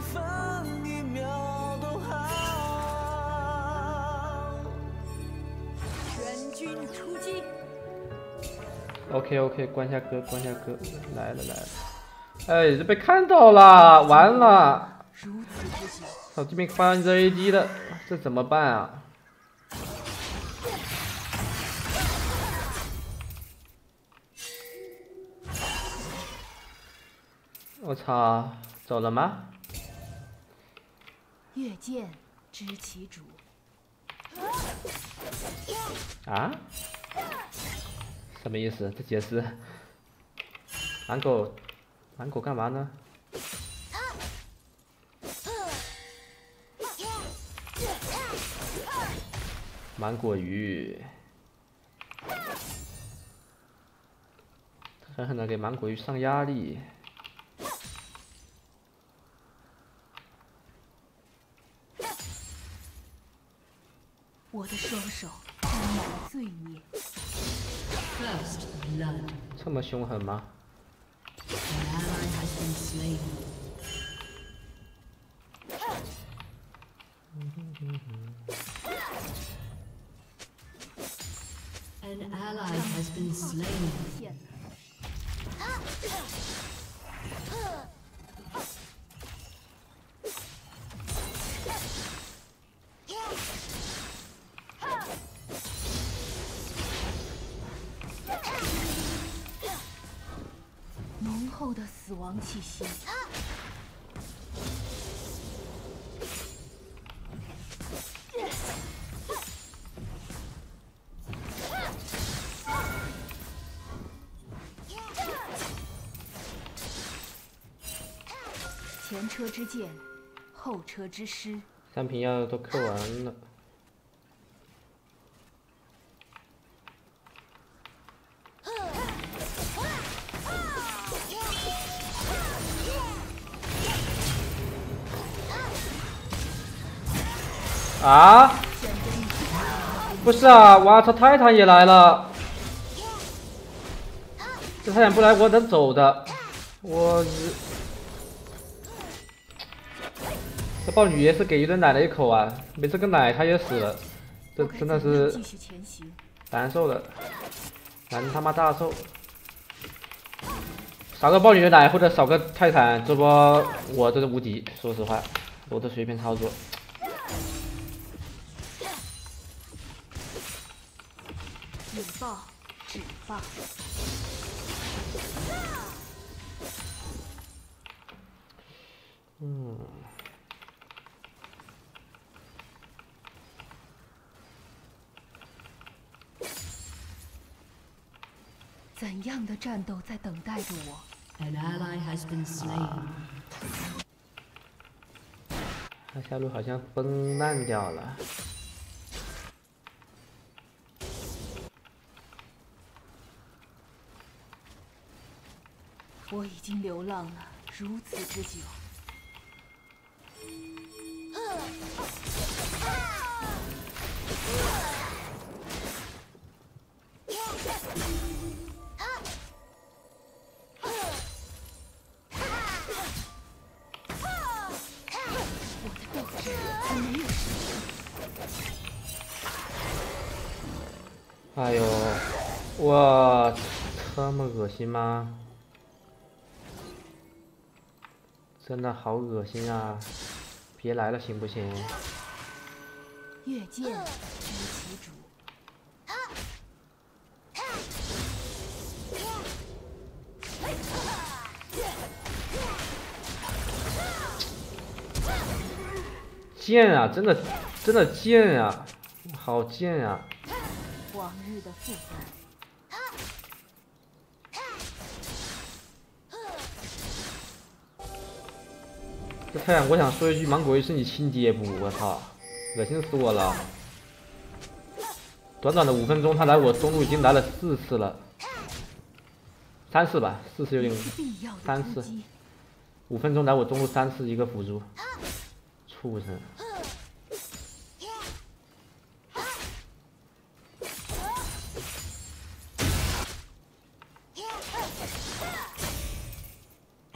分一秒都好。全军出击！OK OK，关下歌，关下歌，来了来了。哎，这被看到了，完了！操，这边发现这 AD 的，这怎么办啊？我操，走了吗？越见知其主。啊？什么意思？这解释？狼狗，狼狗干嘛呢？芒果鱼，狠狠的给芒果鱼上压力。我的双手沾满了罪孽。First blood. 这么凶狠吗？气息。前车之鉴，后车之师。三瓶药都嗑完了。啊！不是啊，我操，泰坦也来了。这泰坦不来，我能走的。我日。这豹女也是给一顿奶了一口啊，没这个奶她也死了，这真的是。难受的，难他妈大受。少个豹女的奶或者少个泰坦，这波我这是无敌。说实话，我都随便操作。爆，止爆。嗯，怎样的战斗在等待着我？An ally has been slain. 他下路好像崩烂掉了。我已经流浪了如此之久。哎呦，我这么恶心吗？真的好恶心啊！别来了行不行？越见知其主。贱啊！真的，真的剑啊！好剑啊！往日的负担。这太阳，我想说一句，芒果鱼是你亲爹不？我操，恶心死我了！短短的五分钟，他来我中路已经来了四次了，三次吧，四次有点，三次。五分钟来我中路三次一个辅助，畜生！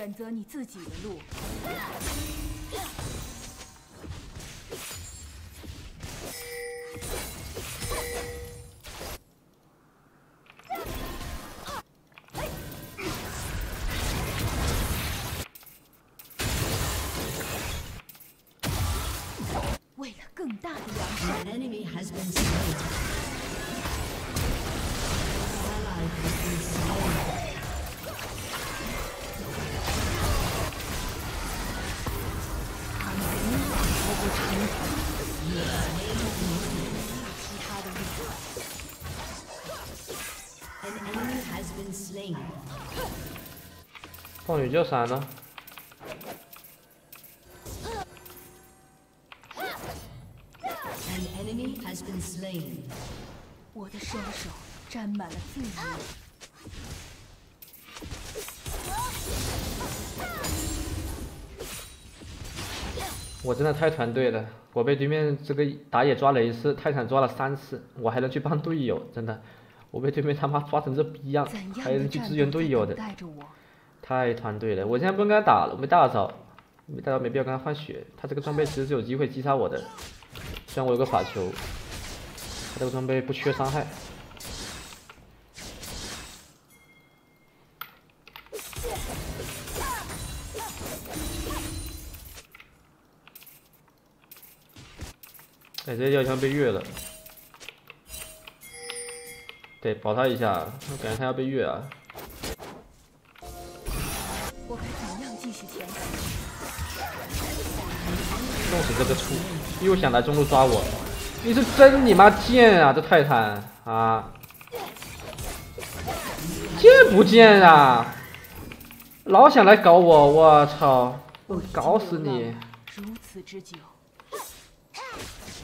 选择你自己的路。为了更大的良善。凤羽就闪了.我的双手沾满了罪孽。我真的太团队了，我被对面这个打野抓了一次，泰坦抓了三次，我还能去帮队友，真的，我被对面他妈抓成这逼样还的能去支援队友的带，着我？太团队了。我现在不跟他打了，我没大招，没大招没必要跟他换血，他这个装备其实是有机会击杀我的，虽然我有个法球，他这个装备不缺伤害。哎，这药箱被越了，对，保他一下，我感觉他要被越啊。弄死这个畜，又想来中路抓我，你是真你妈贱啊！这泰坦啊，贱不贱啊？老想来搞我，我操！搞死你！如此之久，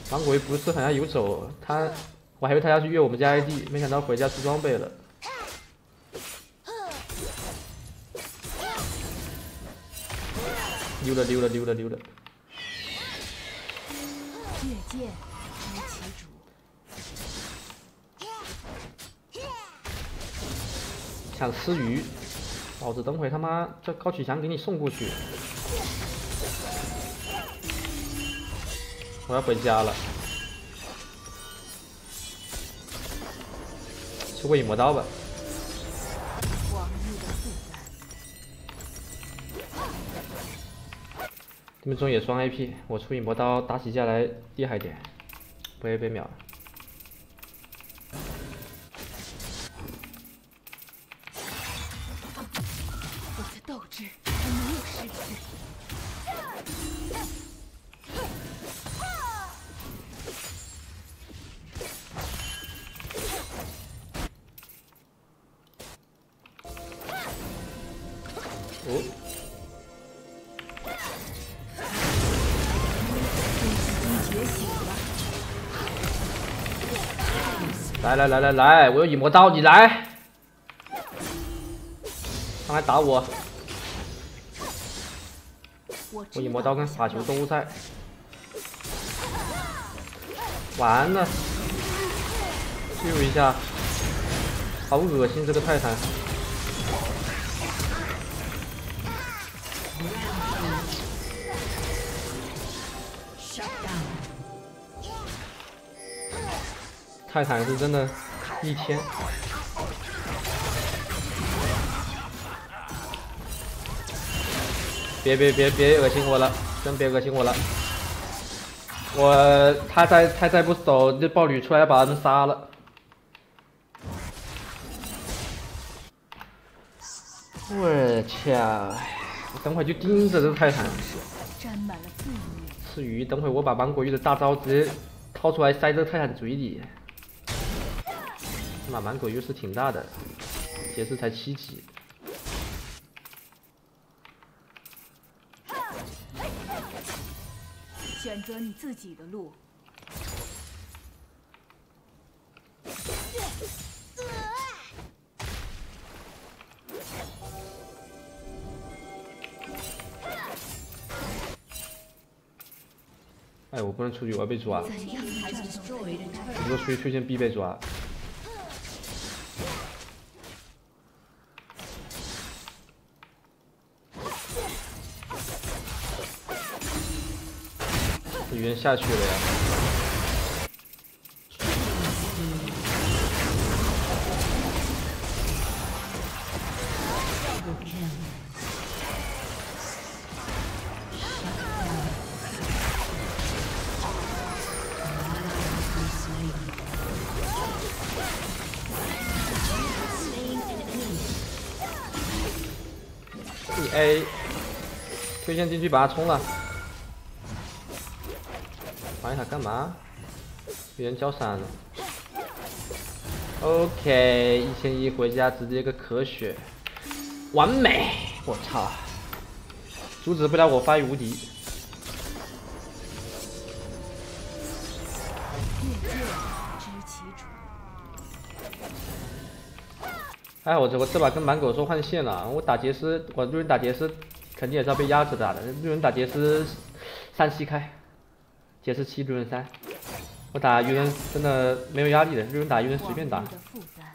芒果不是好像有走，他我还以为他要去越我们家 ID，没想到回家出装备了。溜了溜了溜了溜了，越见知其主。想吃鱼，老子等会他妈叫高启强给你送过去。我要回家了，出个影魔刀吧。对面中野双 AP，我出影魔刀打起架来厉害点，不会被秒。我的斗志还没有失去。哦，来来来来来，我有影魔刀，你来，上来打我！我影魔刀跟法球都在。完了，救一下！好恶心这个泰坦。泰坦是真的，一天。别别别别恶心我了，真别恶心我了。我他再他再不走，这暴女出来把他们杀了。我操！等会就盯着这个泰坦。沾满了罪孽。至于等会我把芒果玉的大招直接掏出来塞这个泰坦嘴里。那芒果玉是挺大的，杰斯才七级。选择你自己的路。哎，我不能出去，我要被抓。怎样的 Has 战斗 destroyed a turret. 如果出去出现必被抓。下去了呀！一 A，推线进去把他冲了。干嘛？别人交闪了。OK，一千一回家直接个咳血，完美！我操，阻止不了我发育无敌。哎，我这我这把跟满狗说换线了，我打杰斯，我路人打杰斯肯定也是要被压着打的。路人打杰斯三七开，杰斯七路人三，我打鱼人真的没有压力的，路人打鱼人随便打往日，的负担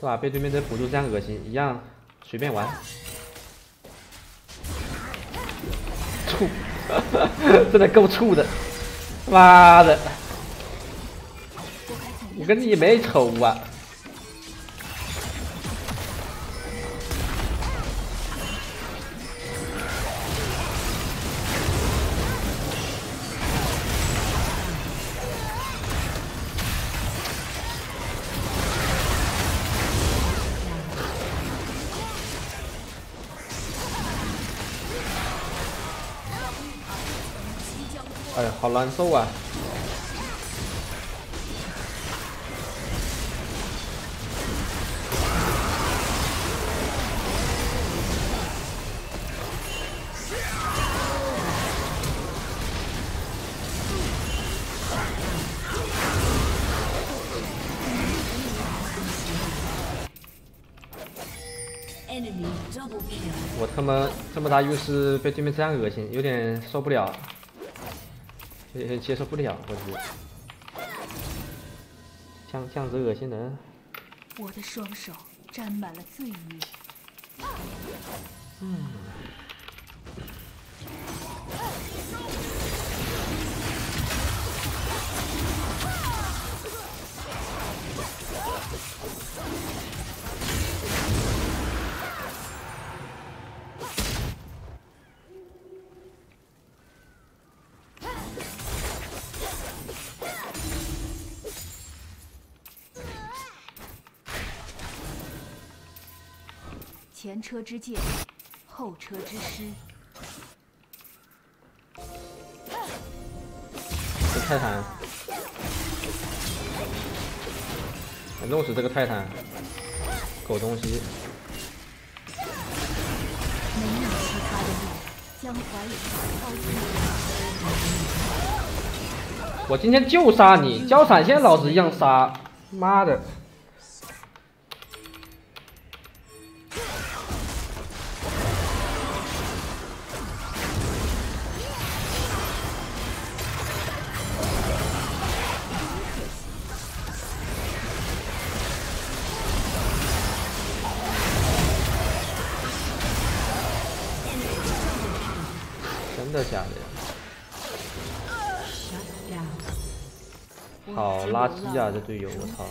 对吧？被对面的辅助这样恶心，一样随便玩。醋，真的够醋的，妈的，我跟你没仇啊！好难受啊！我他妈这么大优势被对面这样恶心，有点受不了，有点接受不了，我是。这样这样子恶心人，我的双手沾满了罪孽。前车之鉴，后车之师。这泰坦，弄死这个泰坦，狗东西！没有其他的路，将怀里抛进我今天就杀你，交闪现老子一样杀，妈的！呀这队友我操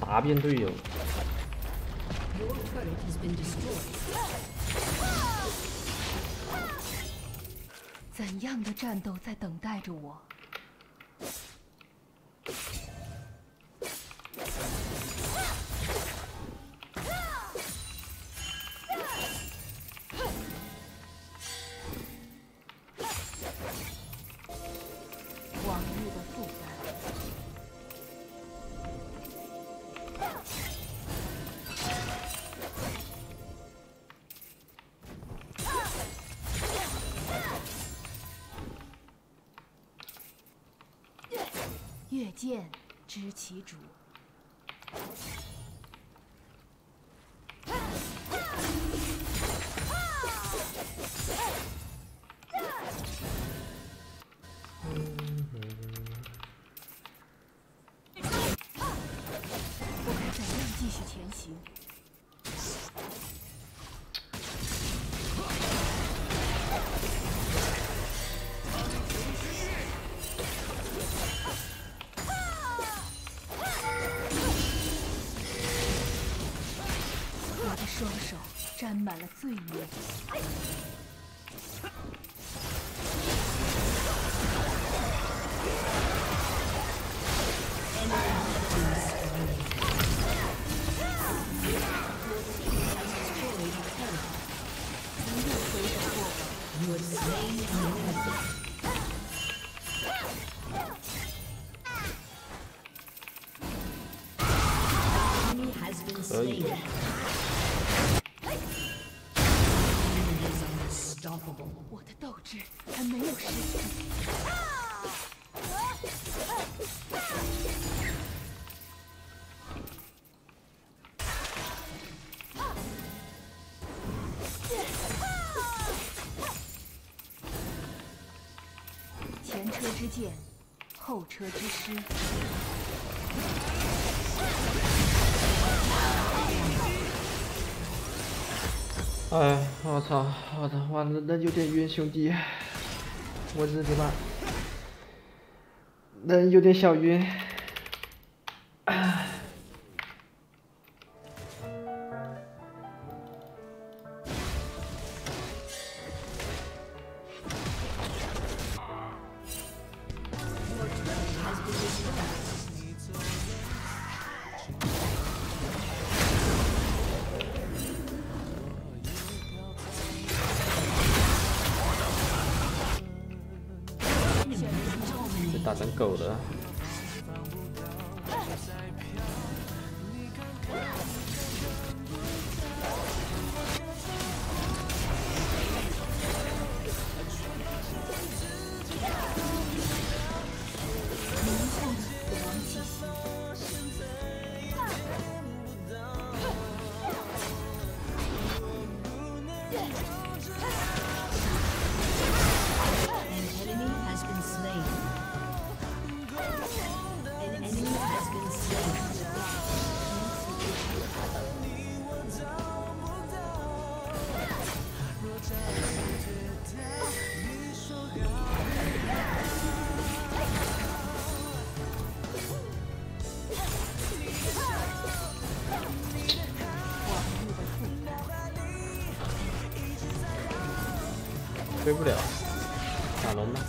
打遍队友。怎样的战斗在等待着我？行？我的双手沾满了罪孽。之剑，后车之师。哎，我操，我操，哇，人人有点晕，兄弟，我日你妈，人有点小晕。打成狗了。飞不了，打龙吧。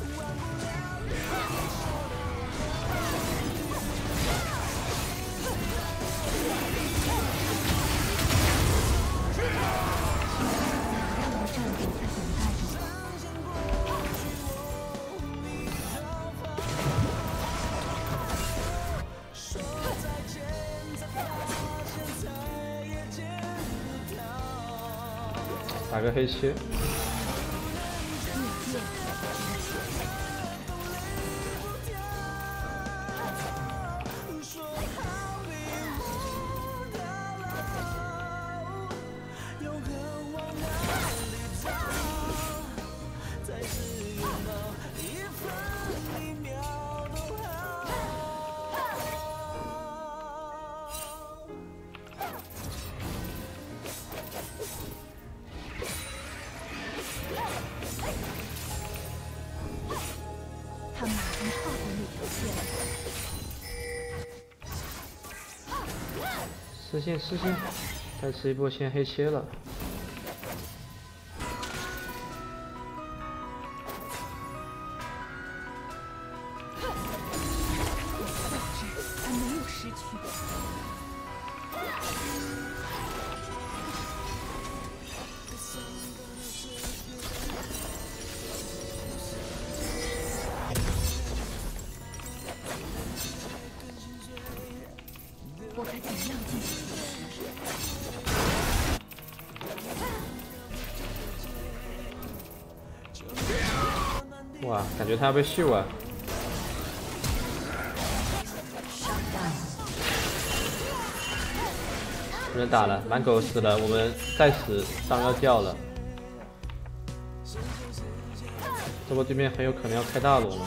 打个黑切，他们已经跨过那条线了。失线失线，再吃一波先黑切了。觉得他要被秀啊。不能打了满狗死了我们再死伤要掉了。这波对面很有可能要开大龙了。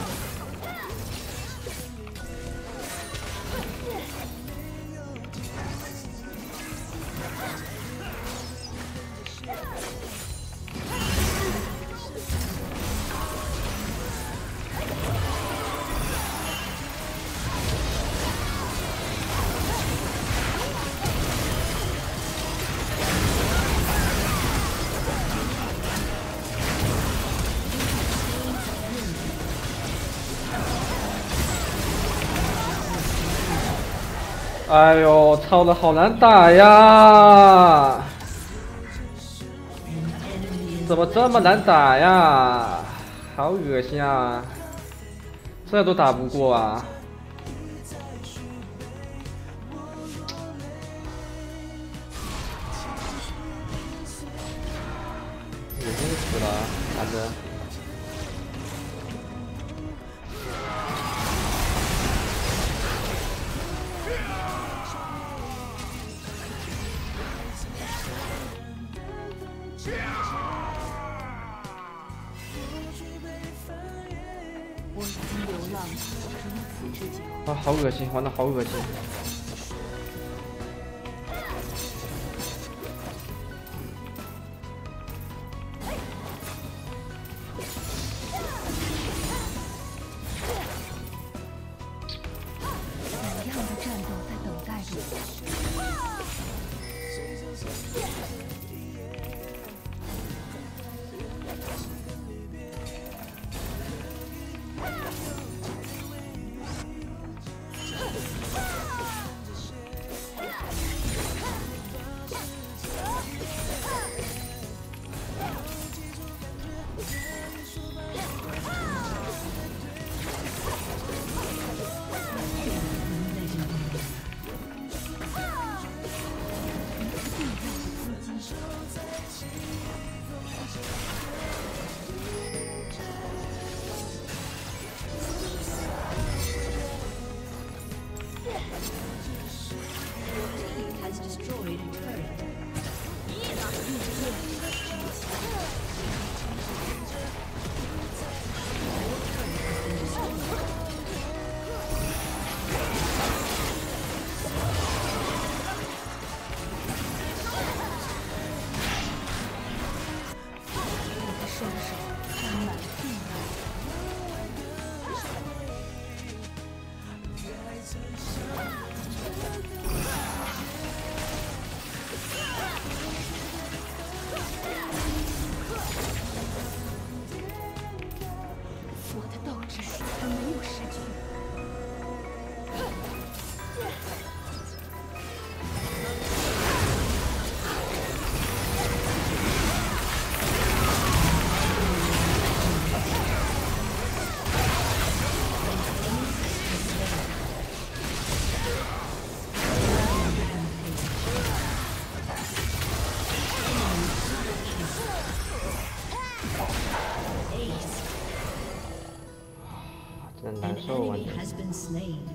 哎呦，操的好难打呀！怎么这么难打呀？好恶心啊！这都打不过啊！好恶心，玩的好恶心。Slain.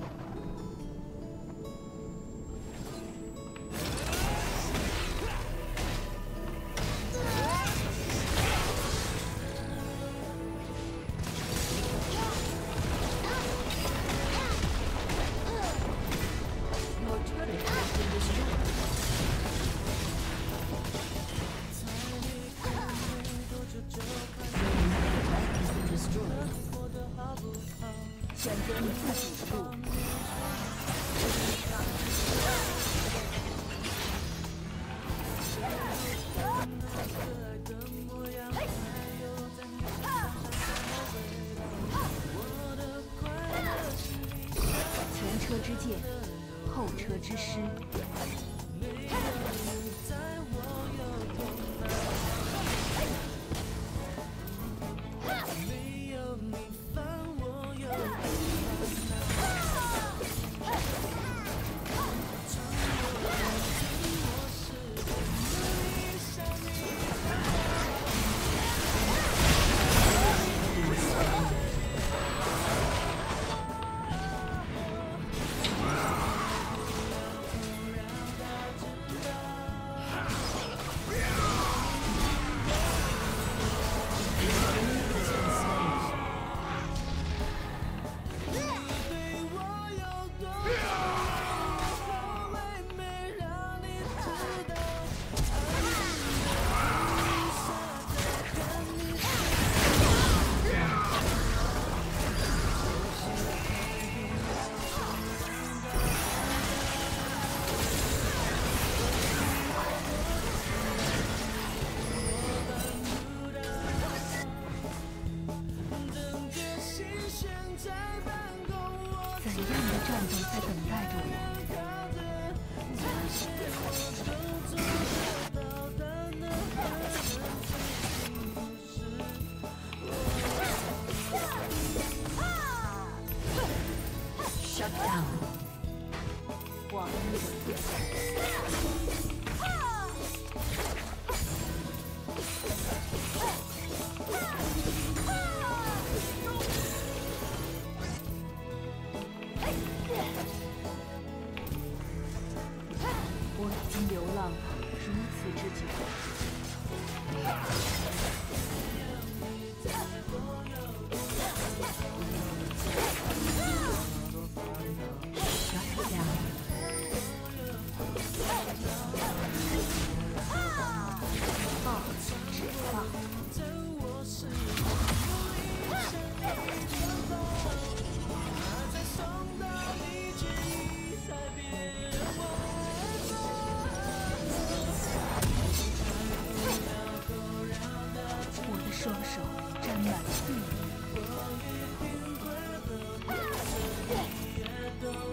选择你自己的路。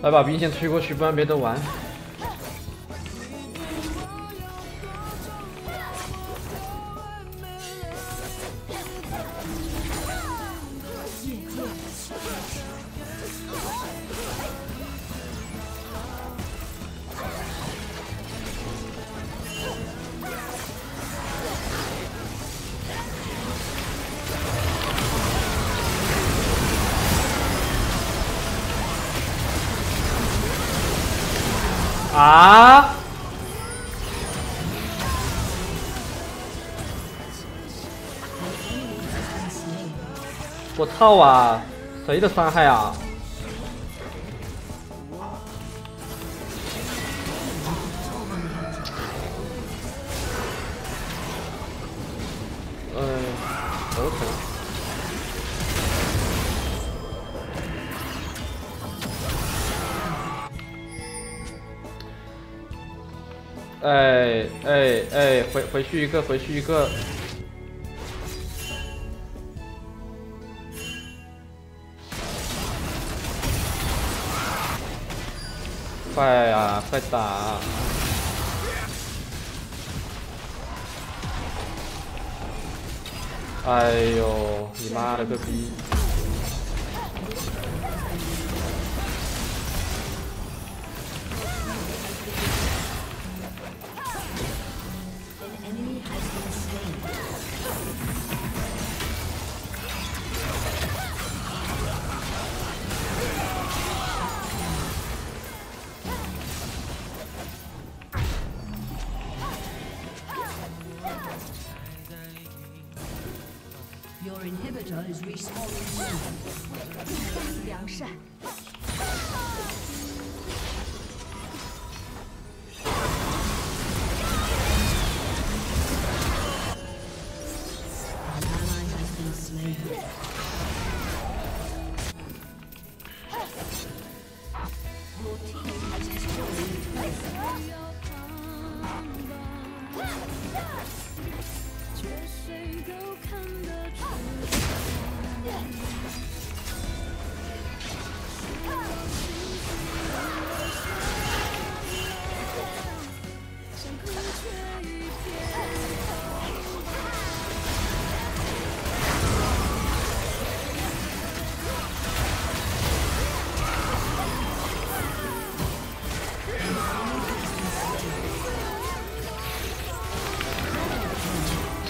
来把兵线推过去，不然没得玩。啊！我操啊！谁的伤害啊？哎哎哎，回回去一个，回去一个。快啊、快打！哎呦，你妈了个逼！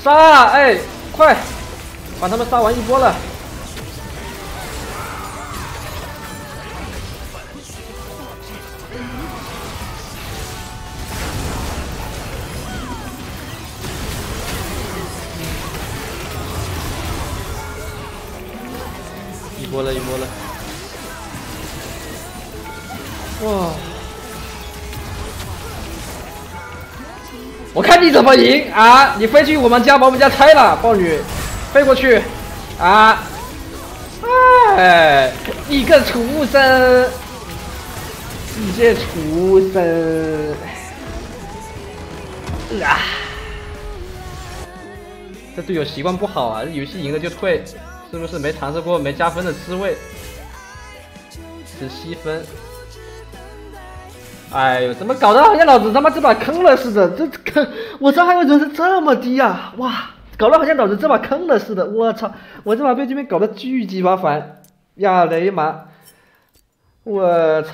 杀！哎，快，把他们杀完一波了。一波了，一波了。哇！我看你怎么赢啊！你飞去我们家把我们家拆了，豹女，飞过去，啊！哎，你个畜生！你这畜生！啊！这队友习惯不好啊，这游戏赢了就退，是不是没尝试过没加分的滋味？只吸分。哎呦，怎么搞得好像老子他妈这把坑了似的？这坑，我伤害为什么是这么低啊？哇，搞得好像老子这把坑了似的！我操，我这把被对面搞得巨鸡巴烦呀雷马，我操！